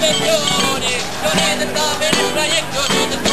Non let the door, don't let the door, don't let the door,